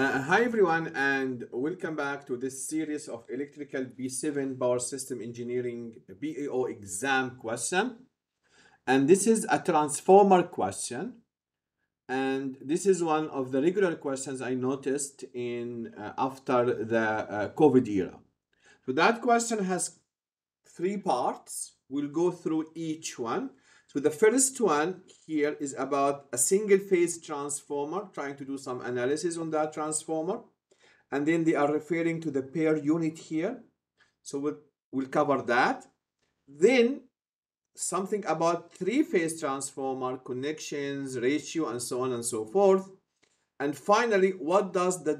Uh, hi everyone and welcome back to this series of electrical B7 power system engineering PEO exam question and this is a transformer question and this is one of the regular questions I noticed in uh, after the uh, COVID era. So that question has three parts. We'll go through each one. So the first one here is about a single phase transformer, trying to do some analysis on that transformer. And then they are referring to the per unit here. So we'll, we'll cover that. Then something about three phase transformer, connections, ratio, and so on and so forth. And finally, what does the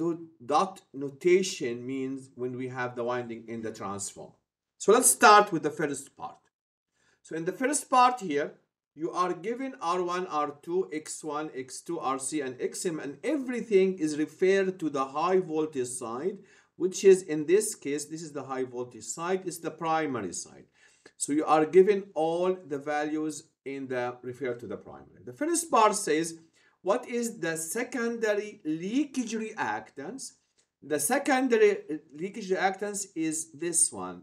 dot notation means when we have the winding in the transformer? So let's start with the first part. So in the first part here, you are given R1, R2, X1, X2, RC, and XM, and everything is referred to the high voltage side, which is in this case, this is the high voltage side, it's the primary side. So you are given all the values in the refer to the primary. The first part says, what is the secondary leakage reactance? The secondary leakage reactance is this one,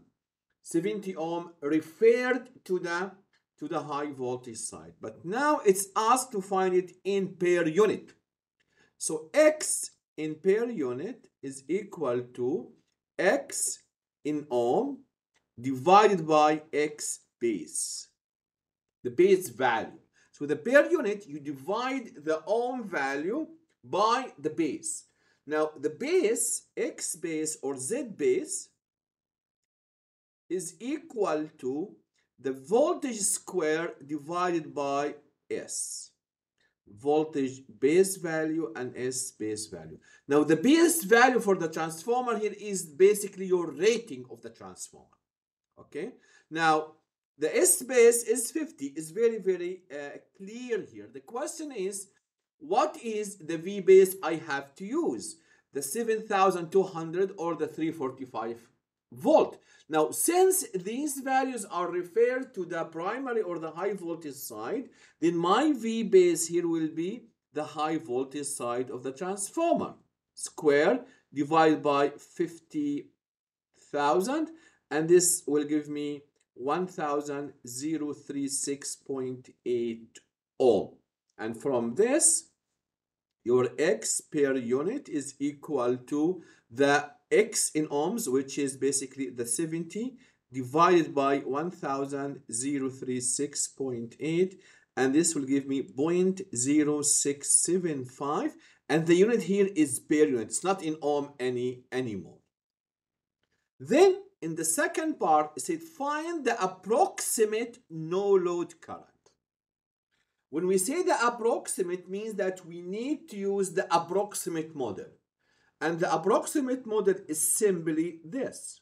70 ohm referred to the to the high voltage side. But now it's asked to find it in per unit. So X in per unit is equal to X in ohm divided by X base, the base value. So the per unit, you divide the ohm value by the base. Now the base, X base or Z base is equal to the voltage square divided by S. Voltage base value and S base value. Now the base value for the transformer here is basically your rating of the transformer. Okay. Now the S base is 50 is very very uh, clear here. The question is what is the V base I have to use? The 7200 or the 345 volt. Now, since these values are referred to the primary or the high voltage side, then my V base here will be the high voltage side of the transformer. Square divided by 50,000 and this will give me 1036.8 ohm. And from this, your X per unit is equal to the X in ohms, which is basically the 70 divided by 1036.8 and this will give me 0.0675 and the unit here is per unit. It's not in ohm any anymore. Then in the second part it said find the approximate no load current. When we say the approximate means that we need to use the approximate model and the approximate model is simply this.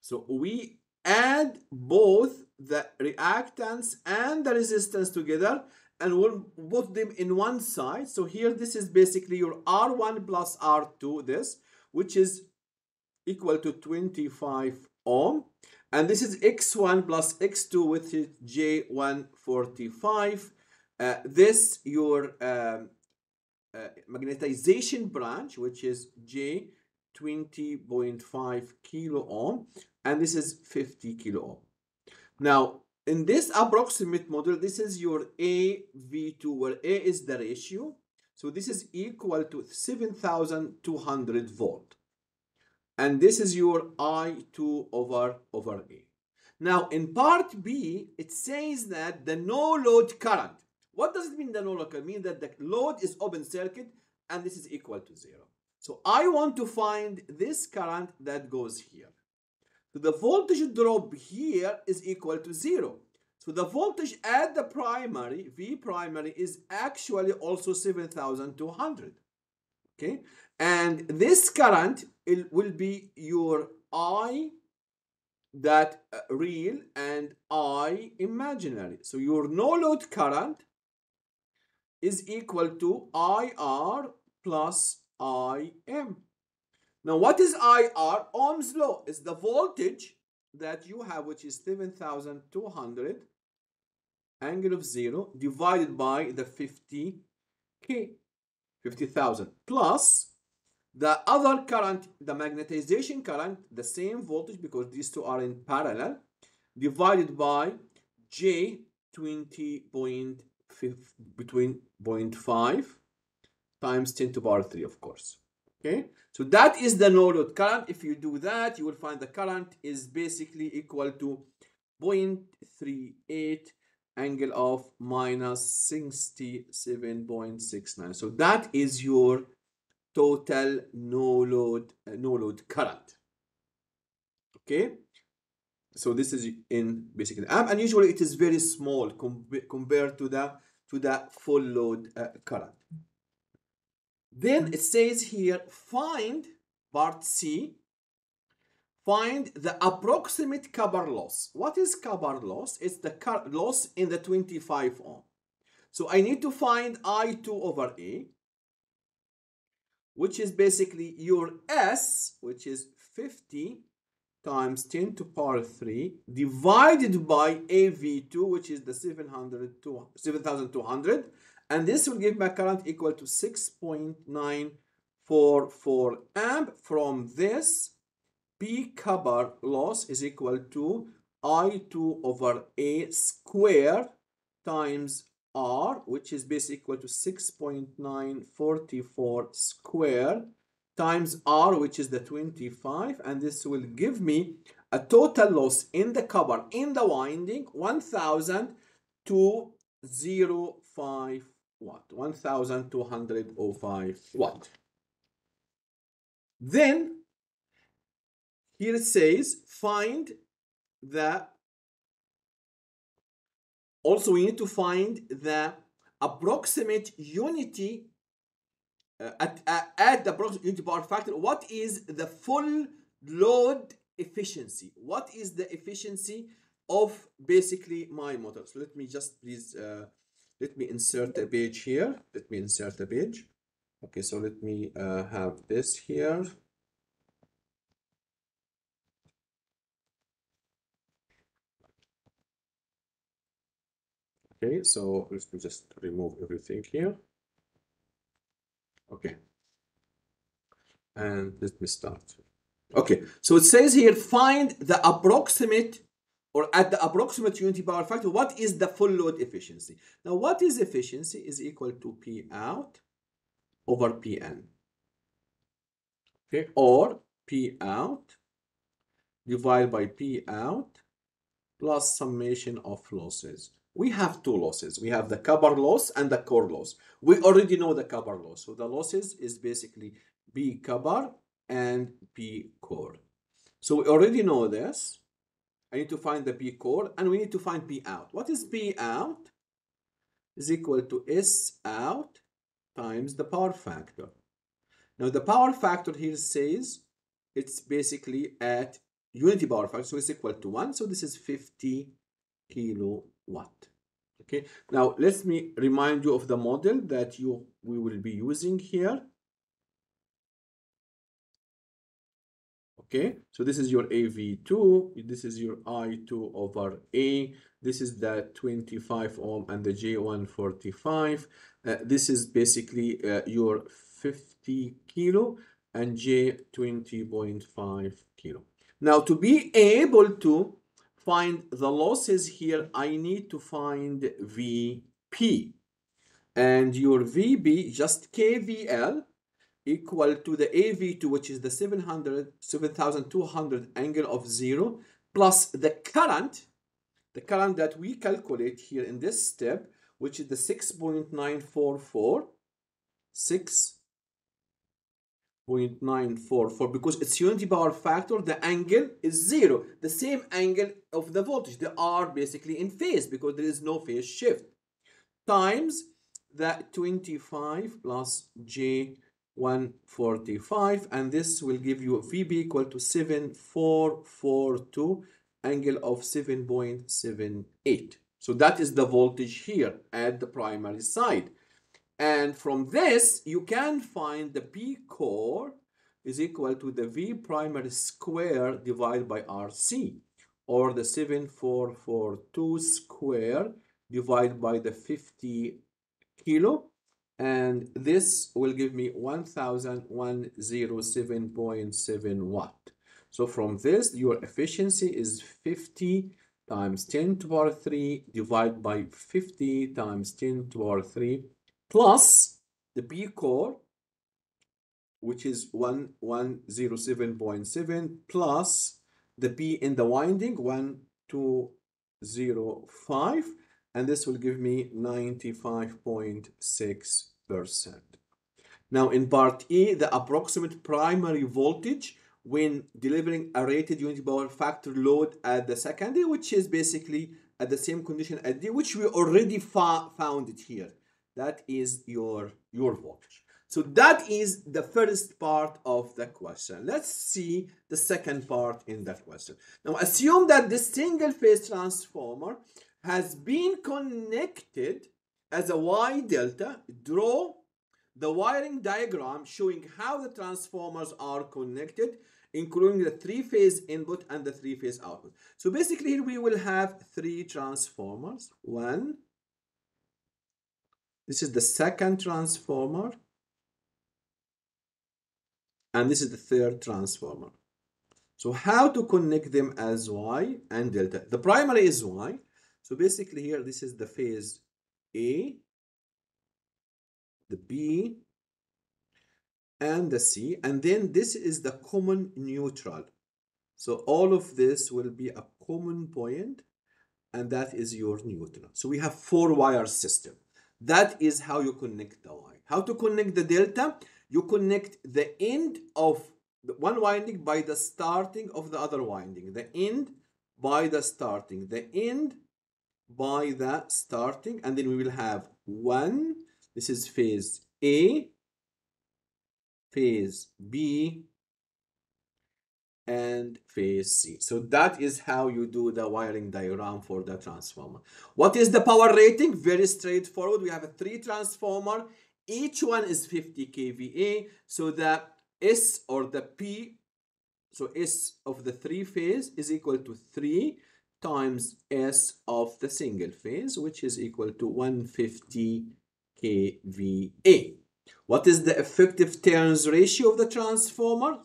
So we add both the reactance and the resistance together and we'll put them in one side. So here this is basically your R1 plus R2 this which is equal to 25 ohm and this is X1 plus X2 which is J145. Uh, this your um, uh, magnetization branch, which is J 20.5 kilo ohm, and this is 50 kilo ohm. Now, in this approximate model, this is your AV2, where A is the ratio. So this is equal to 7,200 volt. And this is your I2 over, over A. Now, in part B, it says that the no load current what does it mean the no local? It means that the load is open circuit and this is equal to zero. So I want to find this current that goes here. So the voltage drop here is equal to zero. So the voltage at the primary, V primary, is actually also 7,200. Okay. And this current it will be your I that uh, real and I imaginary. So your no load current is equal to IR plus IM. Now, what is IR? Ohm's law is the voltage that you have, which is 7,200 angle of zero divided by the 50K. 50,000 plus the other current, the magnetization current, the same voltage because these two are in parallel, divided by J 20.5 between 0.5 times 10 to the power 3, of course. Okay, so that is the no load current. If you do that, you will find the current is basically equal to 0.38 angle of minus 67.69. So that is your total no load uh, no load current. Okay, so this is in basically amp, and usually it is very small com compared to the to the full load uh, current. Then it says here find part C find the approximate copper loss. What is copper loss? It's the loss in the 25 ohm. So I need to find I2 over A, which is basically your S, which is 50 times 10 to power 3, divided by AV2, which is the 700 to 7200. And this will give my current equal to 6.944 amp from this P copper loss is equal to I2 over A square times R, which is basically equal to 6.944 square times R, which is the 25, and this will give me a total loss in the copper in the winding 1,205 watt, 1,205 watt. Then here it says find the also we need to find the approximate unity uh, at, uh, at the approximate unity power factor what is the full load efficiency? What is the efficiency of basically my motor so let me just please uh, let me insert a page here. Let me insert a page. Okay so let me uh, have this here. Okay, so let me just remove everything here. Okay. And let me start. Okay, so it says here, find the approximate or at the approximate unity power factor, what is the full load efficiency? Now, what is efficiency is equal to P out over Pn. Okay, or P out divided by P out plus summation of losses we have two losses. We have the copper loss and the core loss. We already know the copper loss. So the losses is basically B copper and P core. So we already know this. I need to find the P core and we need to find P out. What is P out? Is equal to S out times the power factor. Now the power factor here says it's basically at unity power factor, so it's equal to 1. So this is 50 kilo watt okay. Now let me remind you of the model that you we will be using here. Okay. So this is your av2 this is your i2 over a. This is the 25 ohm and the j145 uh, this is basically uh, your 50 kilo and j 20.5 kilo. Now to be able to find the losses here, I need to find VP. And your VB, just KVL, equal to the AV2, which is the 700, 7200 angle of zero, plus the current, the current that we calculate here in this step, which is the 6.944, 6 0.944 because its unity power factor the angle is zero. The same angle of the voltage. They are basically in phase because there is no phase shift. Times the 25 plus j 145 and this will give you VB equal to 7442 angle of 7.78 so that is the voltage here at the primary side and from this, you can find the P core is equal to the V primary square divided by RC or the 7442 square divided by the 50 kilo and this will give me 1107.7 watt. So from this, your efficiency is 50 times 10 to the power 3 divided by 50 times 10 to the power 3 plus the P core, which is 1107.7 plus the P in the winding 1205 and this will give me 95.6%. Now in part E, the approximate primary voltage when delivering a rated unit power factor load at the secondary, which is basically at the same condition at D, which we already found it here. That is your, your voltage. So that is the first part of the question. Let's see the second part in that question. Now assume that this single phase transformer has been connected as a Y delta. Draw the wiring diagram showing how the transformers are connected including the three-phase input and the three-phase output. So basically here we will have three transformers. One, this is the second transformer, and this is the third transformer. So how to connect them as Y and delta? The primary is Y. So basically here, this is the phase A, the B, and the C. And then this is the common neutral. So all of this will be a common point, and that is your neutral. So we have four wire system. That is how you connect the Y. How to connect the delta? You connect the end of one winding by the starting of the other winding. The end by the starting. The end by the starting and then we will have one this is phase A phase B and phase C. So that is how you do the wiring diagram for the transformer. What is the power rating? Very straightforward. We have a three transformer. Each one is 50 kVA. So the S or the P so S of the three phase is equal to 3 times S of the single phase, which is equal to 150 kVA. What is the effective turns ratio of the transformer?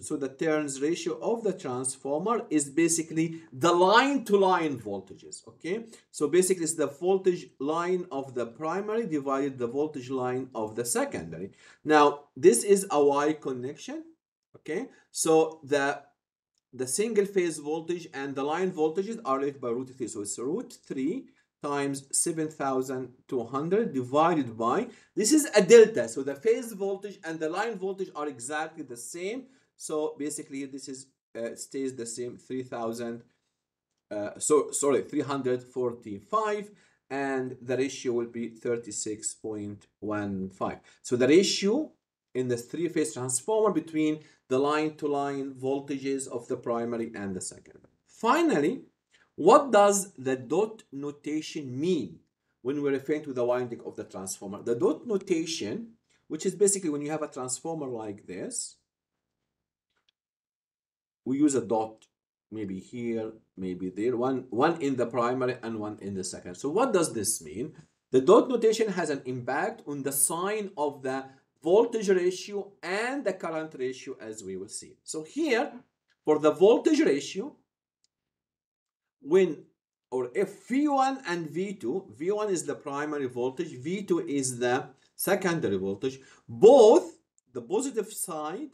So the turns ratio of the transformer is basically the line-to-line voltages, okay? So basically it's the voltage line of the primary divided the voltage line of the secondary. Now, this is a Y connection, okay? So the the single phase voltage and the line voltages are related by root 3. So it's root 3 times 7200 divided by, this is a delta. So the phase voltage and the line voltage are exactly the same. So basically this is uh, stays the same 3000, uh, so sorry, 345 and the ratio will be 36.15. So the ratio in the three-phase transformer between the line-to-line -line voltages of the primary and the secondary. Finally, what does the dot notation mean when we're referring to the winding of the transformer? The dot notation, which is basically when you have a transformer like this, we use a dot maybe here, maybe there, one, one in the primary and one in the second. So what does this mean? The dot notation has an impact on the sign of the voltage ratio and the current ratio as we will see. So here, for the voltage ratio, when or if V1 and V2, V1 is the primary voltage, V2 is the secondary voltage, both the positive side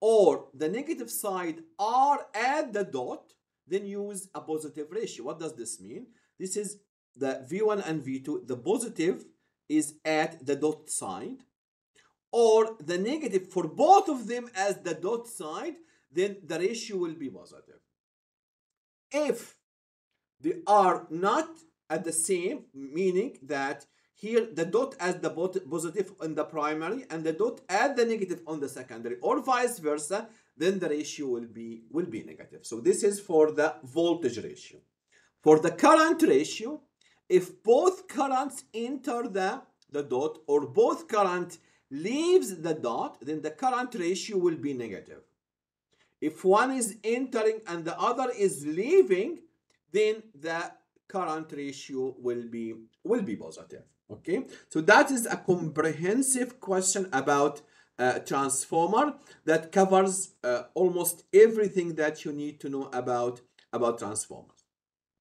or the negative side are at the dot, then use a positive ratio. What does this mean? This is the V1 and V2, the positive is at the dot side or the negative for both of them as the dot side, then the ratio will be positive. If they are not at the same, meaning that here the dot as the positive on the primary and the dot at the negative on the secondary or vice versa, then the ratio will be, will be negative. So this is for the voltage ratio. For the current ratio, if both currents enter the, the dot or both current leaves the dot, then the current ratio will be negative. If one is entering and the other is leaving, then the current ratio will be, will be positive. Okay, so that is a comprehensive question about uh, transformer that covers uh, almost everything that you need to know about about transformers.